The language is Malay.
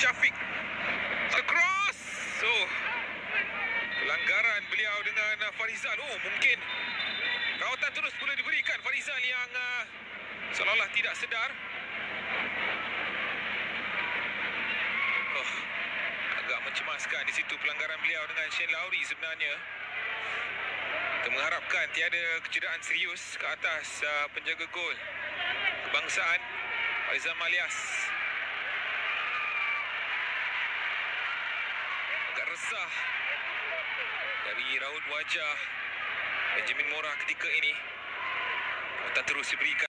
Syafiq. Across. So, pelanggaran beliau dengan uh, Farizal. Oh, mungkin rawatan terus boleh diberikan Farizal yang uh, seolah-olah tidak sedar. Oh, agak mencemaskan di situ pelanggaran beliau dengan Shane Lowry sebenarnya. Kita mengharapkan tiada kecederaan serius ke atas uh, penjaga gol kebangsaan Faizal Malias. Resah dari raut wajah Benjamin Mora ketika ini. Rawatan terus diberikan.